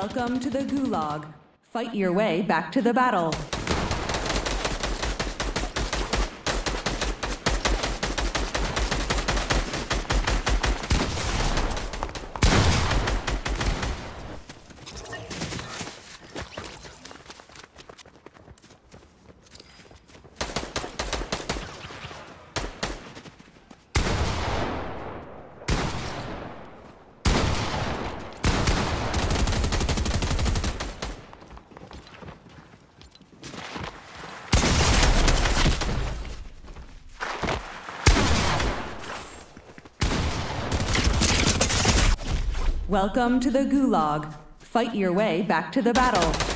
Welcome to the Gulag. Fight your way back to the battle. Welcome to the Gulag. Fight your way back to the battle.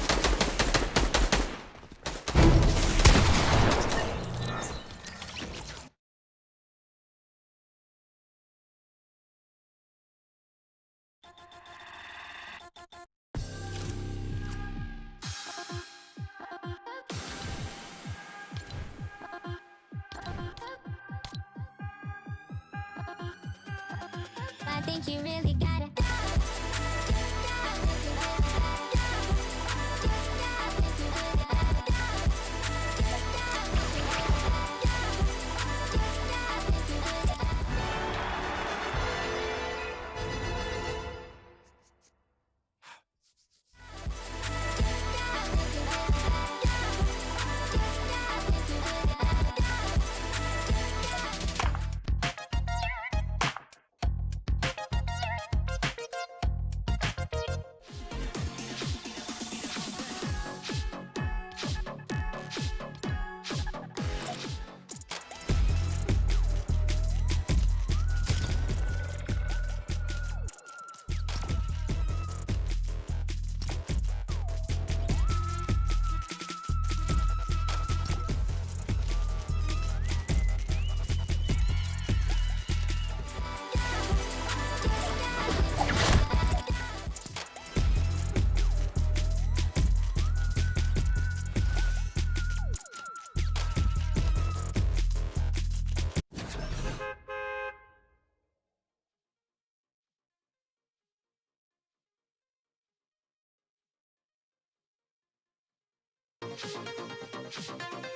フフフフ。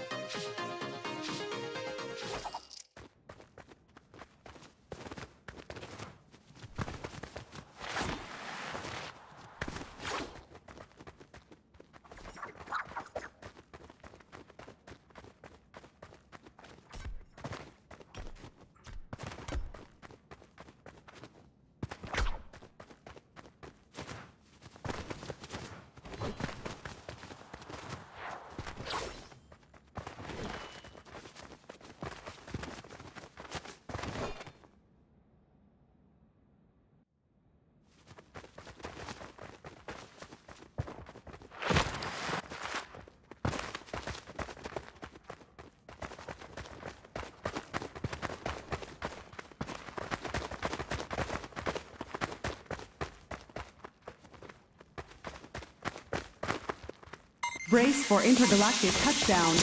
Brace for intergalactic touchdown.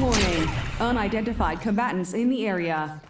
Warning. Unidentified combatants in the area.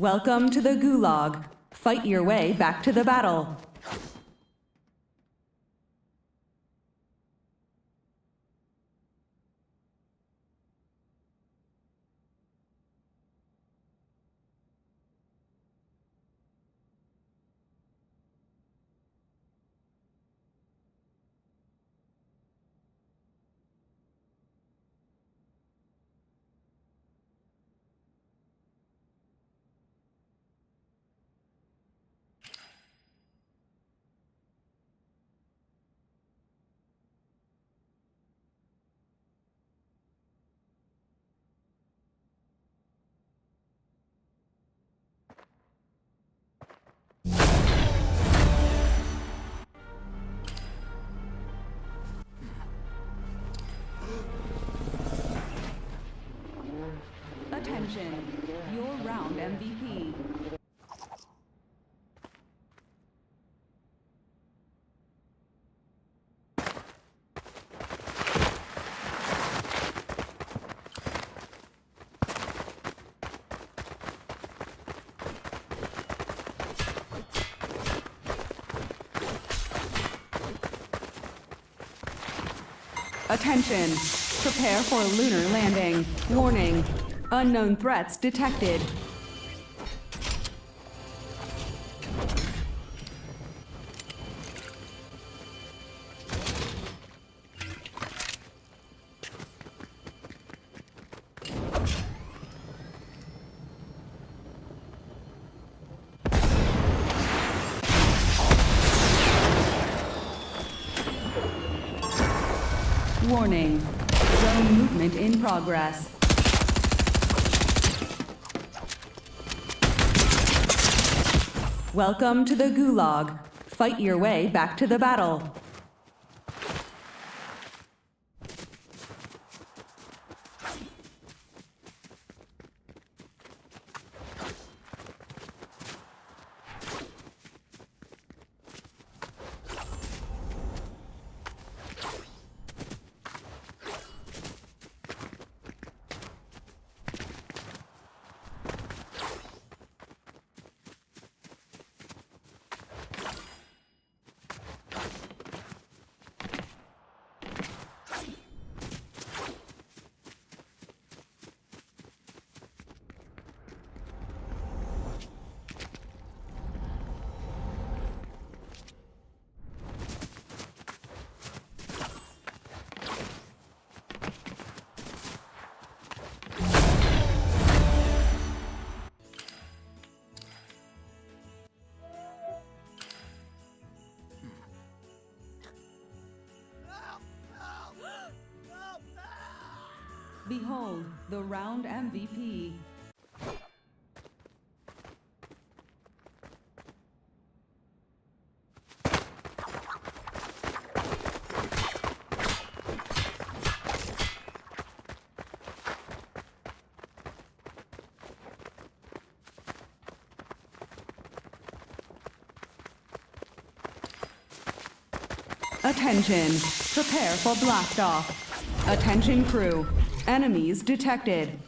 Welcome to the Gulag. Fight your way back to the battle. Your round MVP. Attention! Prepare for lunar landing. Warning. Unknown threats detected. Warning. Zone movement in progress. Welcome to the Gulag. Fight your way back to the battle. Attention! Prepare for blast off. Attention crew. Enemies detected.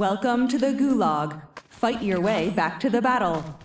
Welcome to the Gulag. Fight your way back to the battle.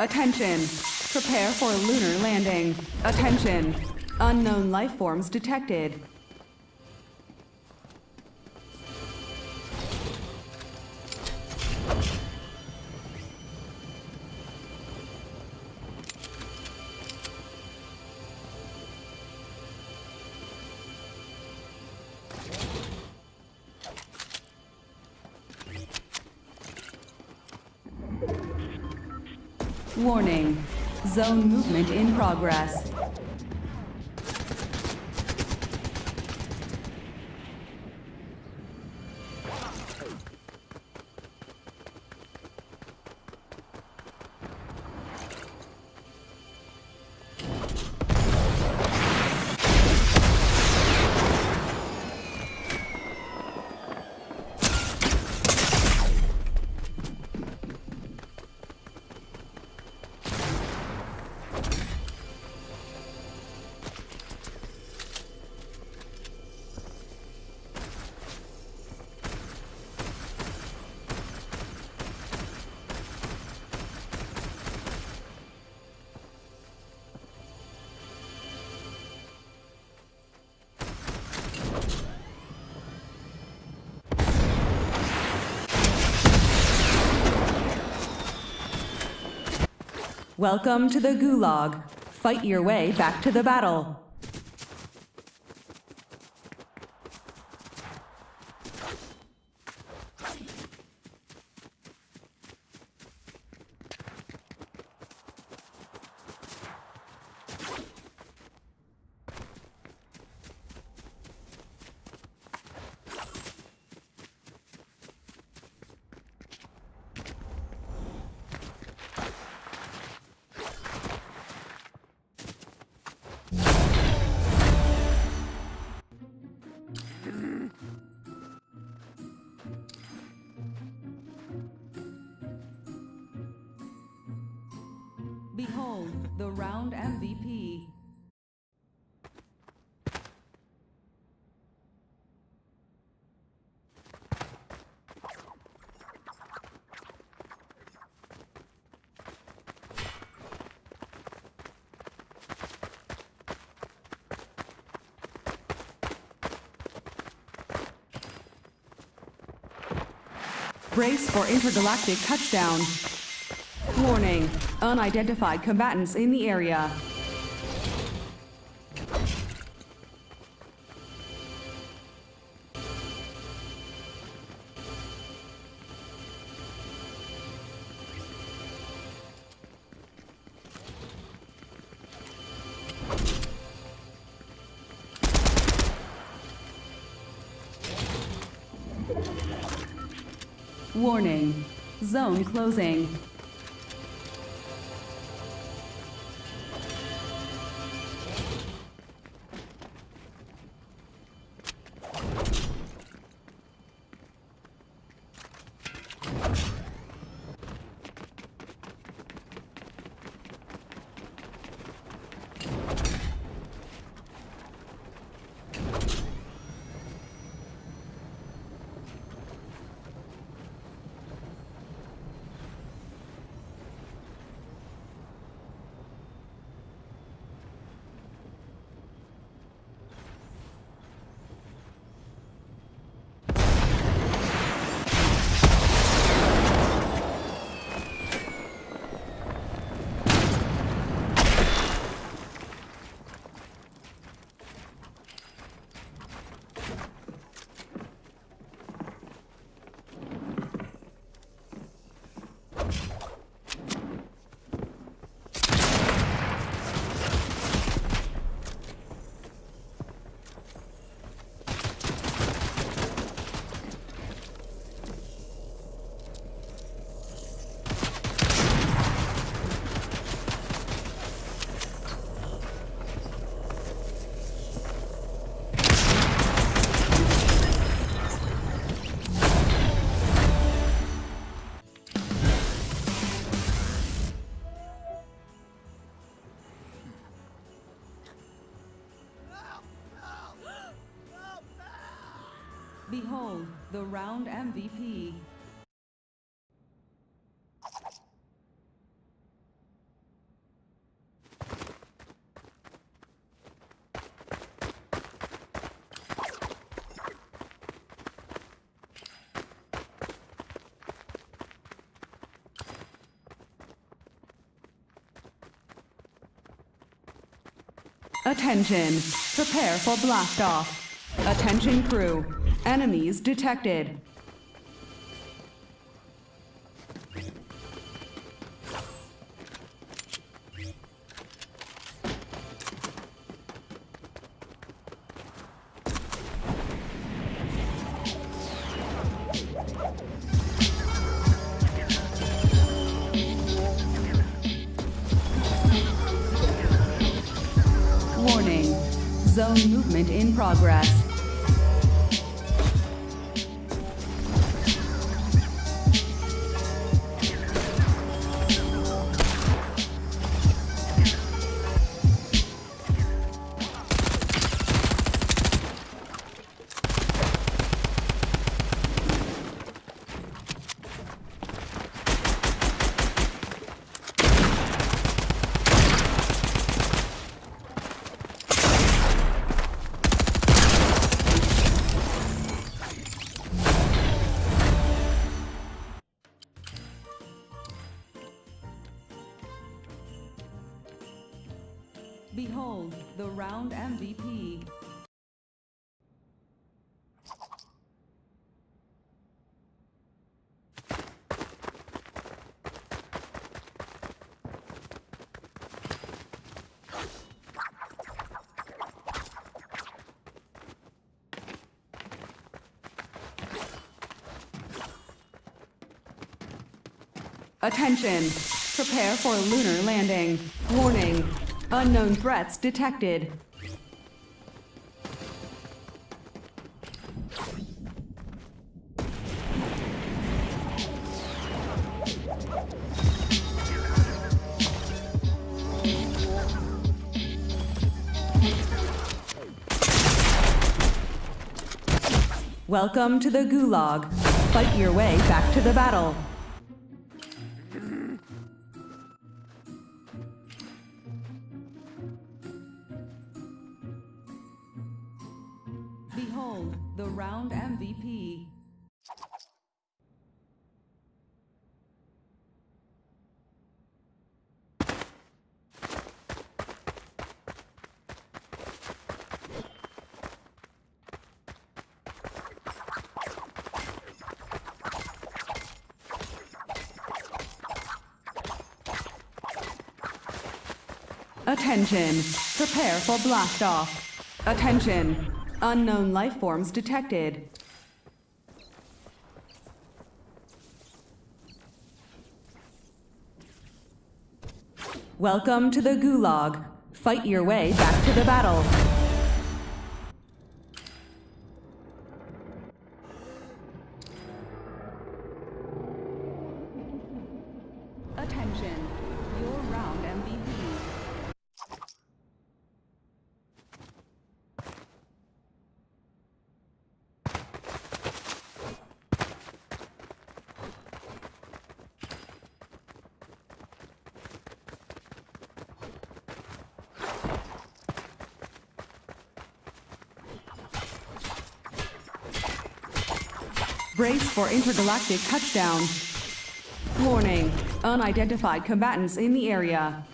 Attention! Prepare for lunar landing. Attention! Unknown life forms detected. Warning. Zone movement in progress. Welcome to the Gulag. Fight your way back to the battle. Brace for intergalactic touchdown. Warning, unidentified combatants in the area. Warning, zone closing. Round MVP. Attention! Prepare for blast off. Attention crew. Enemies detected. Attention! Prepare for lunar landing. Warning! Unknown threats detected. Welcome to the Gulag. Fight your way back to the battle. Attention! Prepare for blast off. Attention! Unknown life forms detected. Welcome to the Gulag. Fight your way back to the battle. Attention! Your round MVP. Brace for intergalactic touchdown. Warning. Unidentified combatants in the area.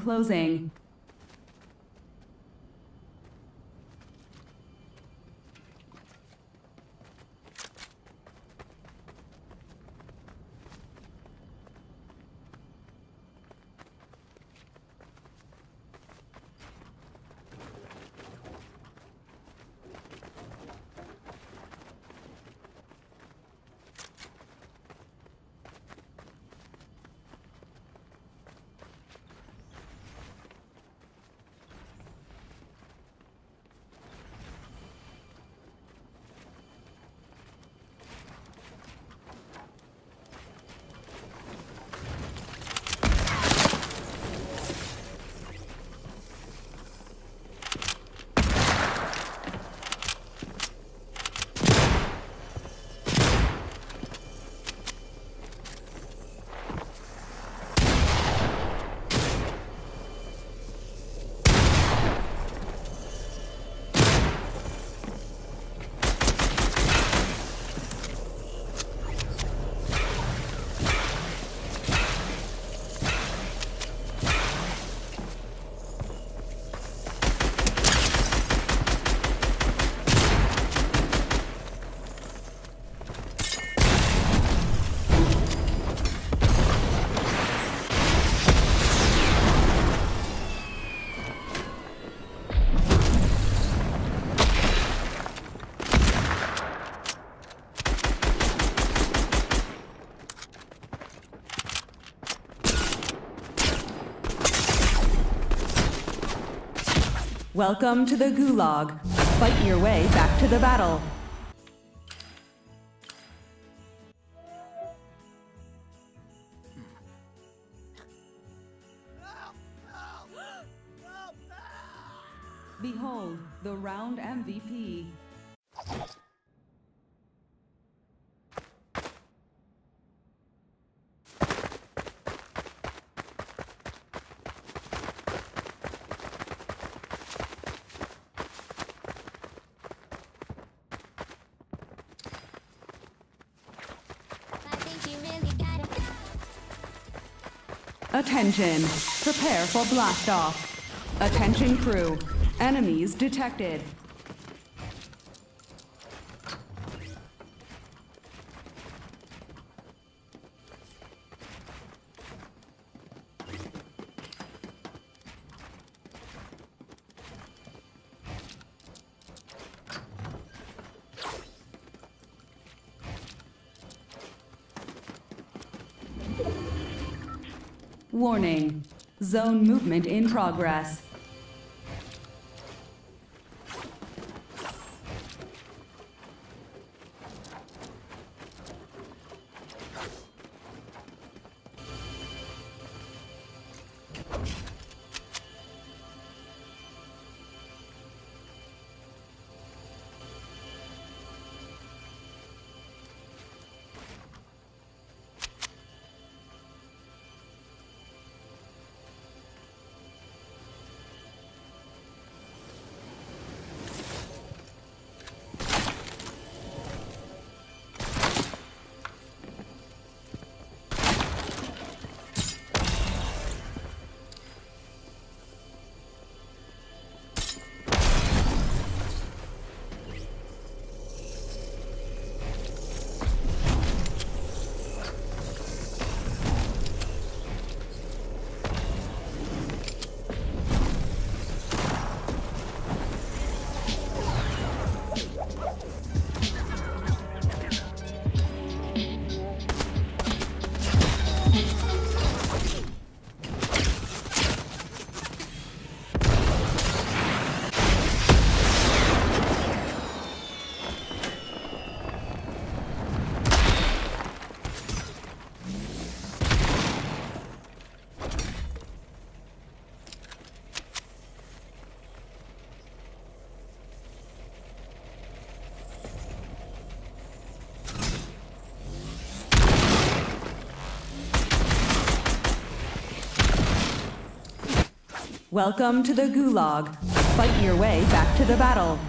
Closing. Welcome to the Gulag. Fight your way back to the battle. Attention! Prepare for blast off. Attention crew. Enemies detected. Warning. Zone movement in progress. Welcome to the Gulag. Fight your way back to the battle.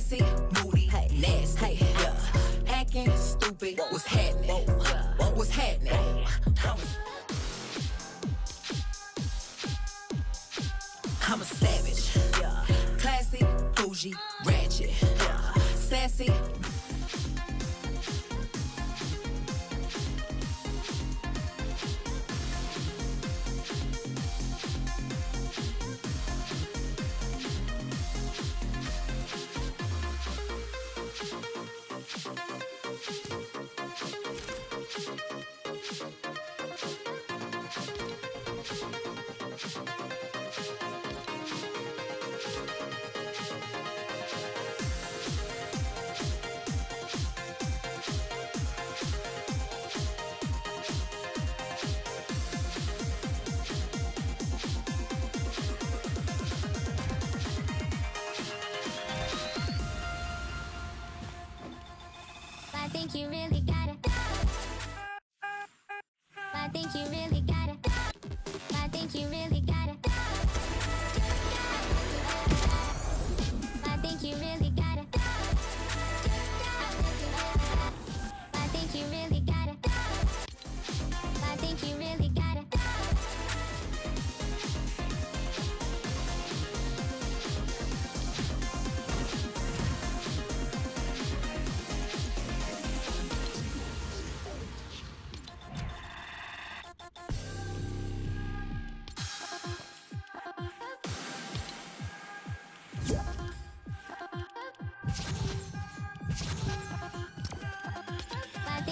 Sassy, moody, nasty. Yeah, hacking, stupid. What's happening? What's happening?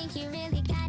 Think you really gotta.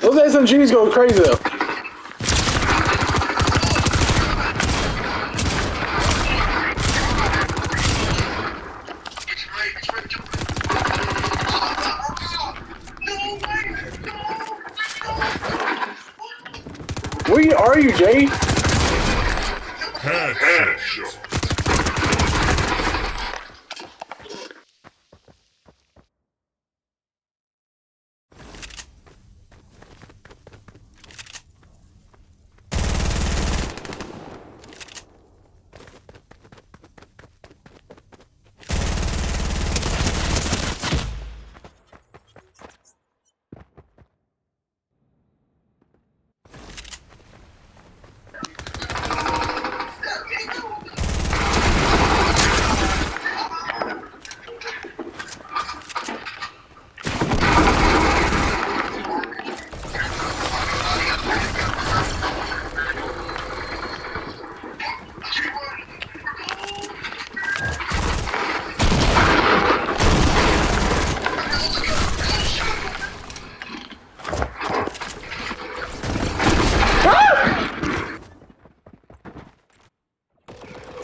Those SMGs go crazy though. Where are you, Jay?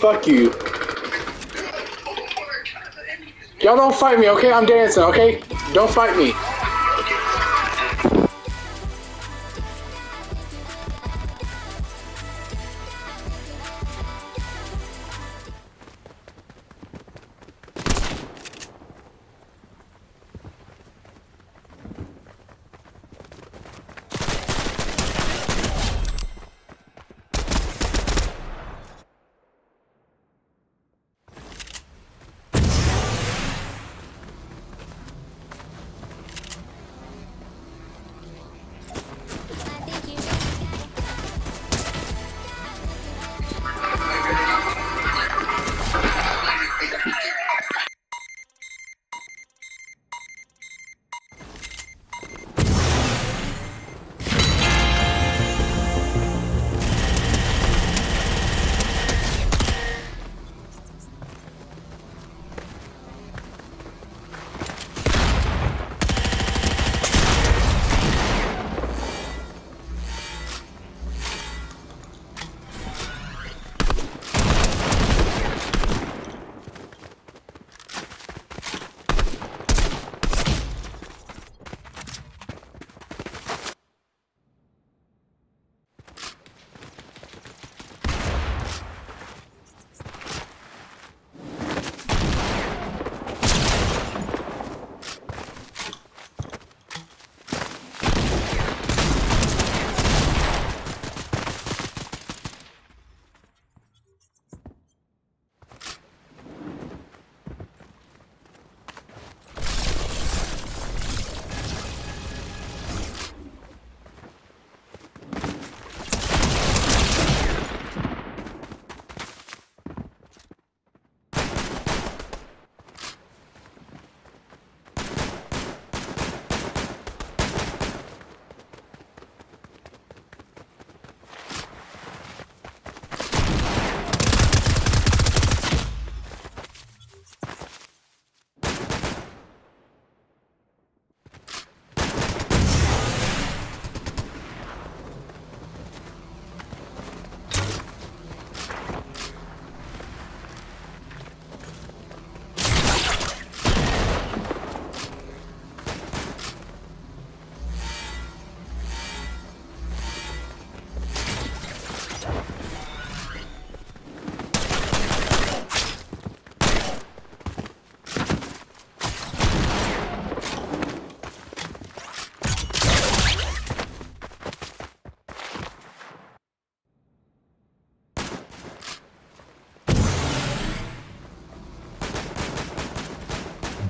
Fuck you. Y'all don't fight me, okay? I'm dancing, okay? Don't fight me.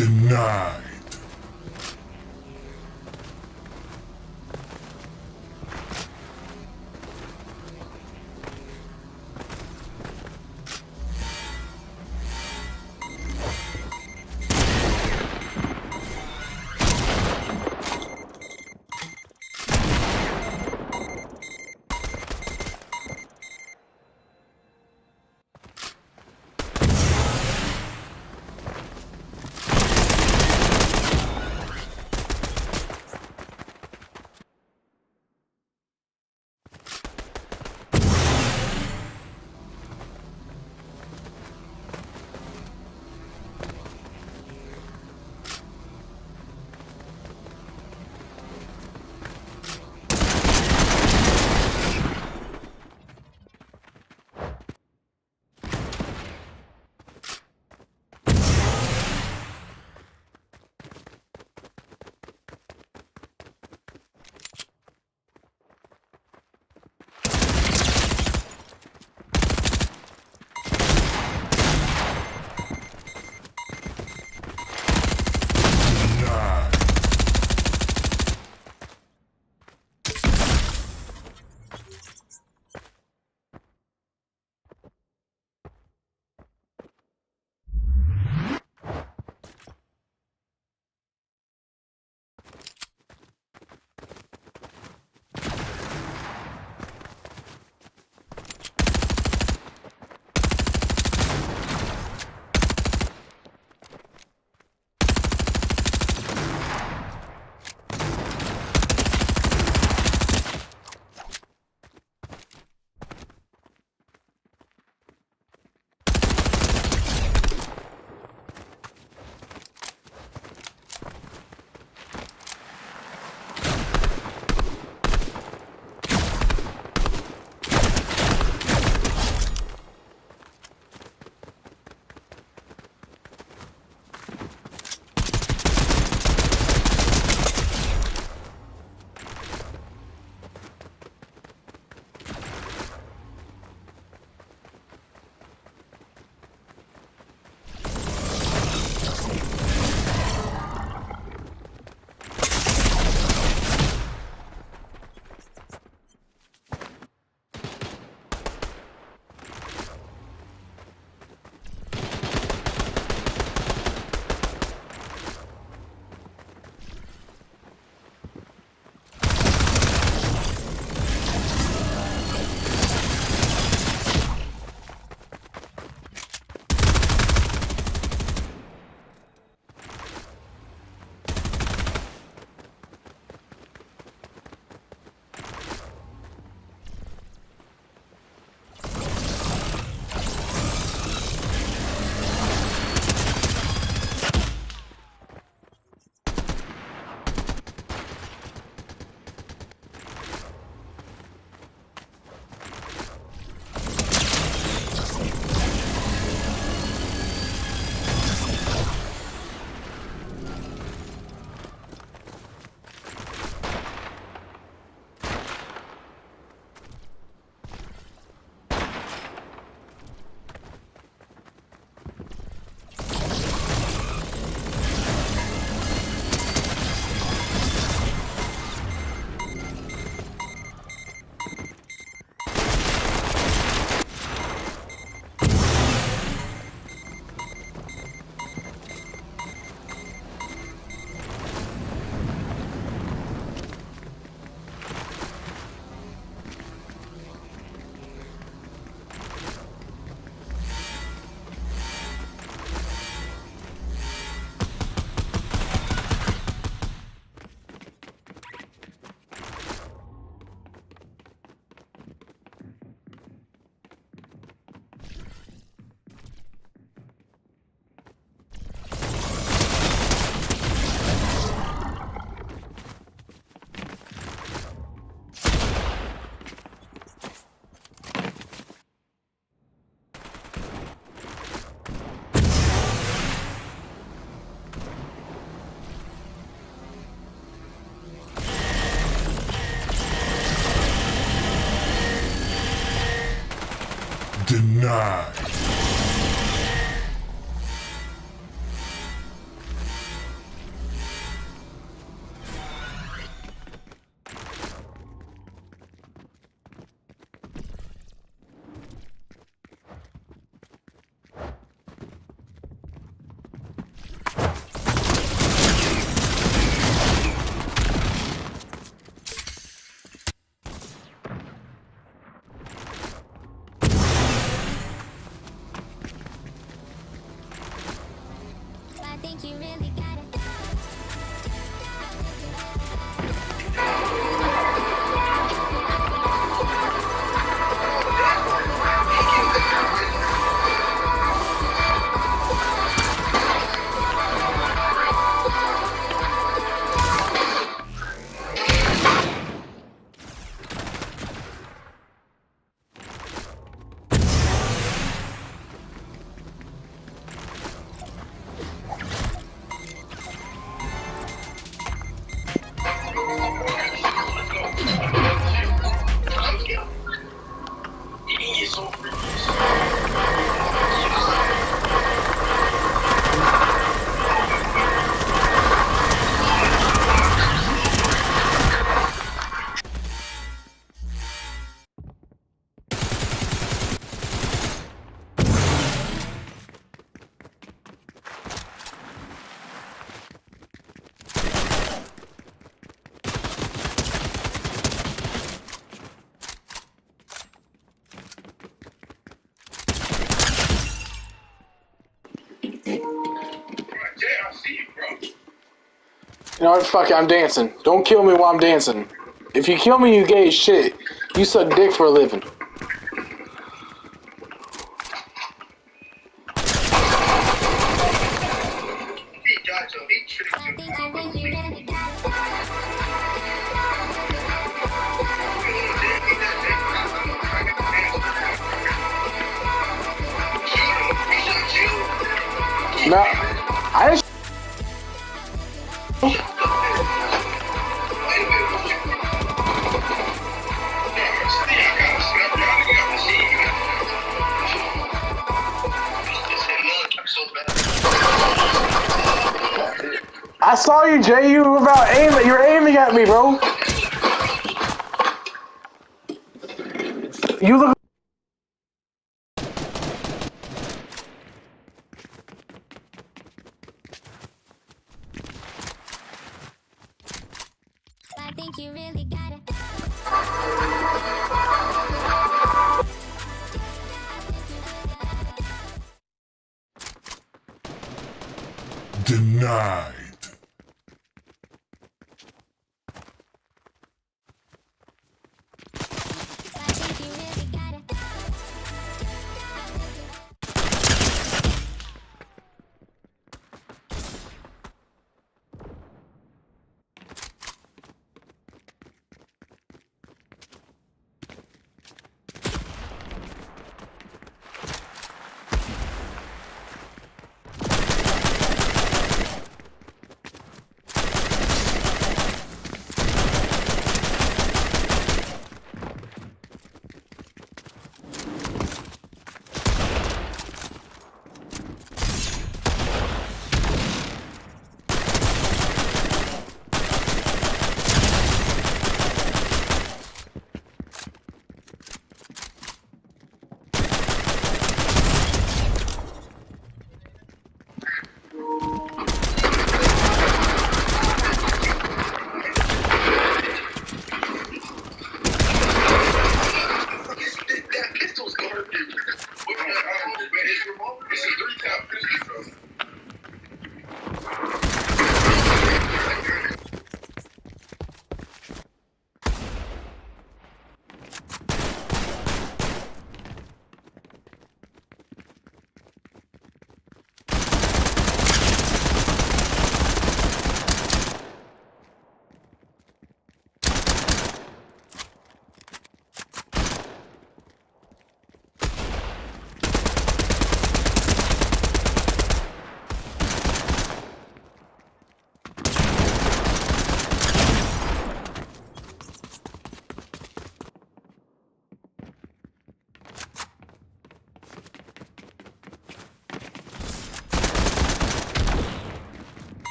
Denied. Denied. Know? Fuck it, I'm dancing. Don't kill me while I'm dancing. If you kill me, you gay shit. You suck dick for a living.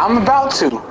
I'm about to.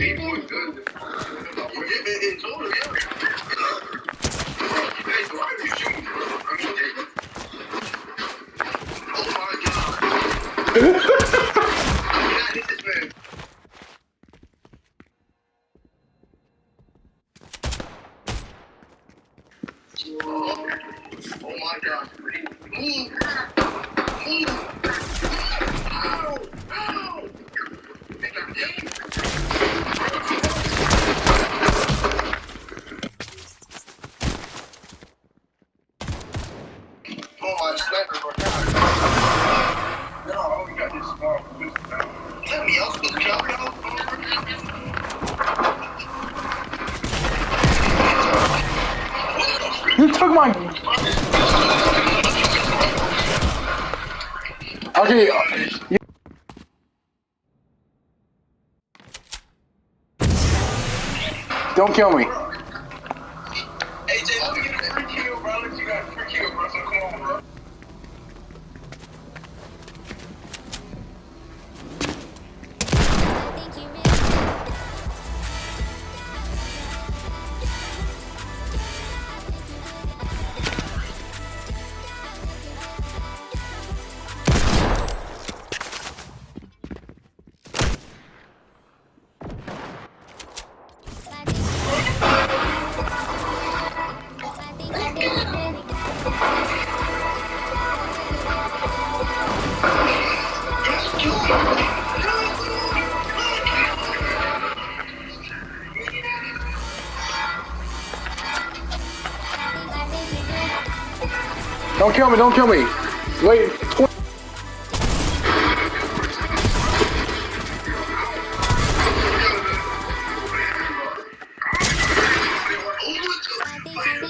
people is good. It's, it yeah. kill me. Kill me, don't kill me. Wait, 20